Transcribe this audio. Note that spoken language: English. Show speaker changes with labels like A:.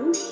A: Ooh.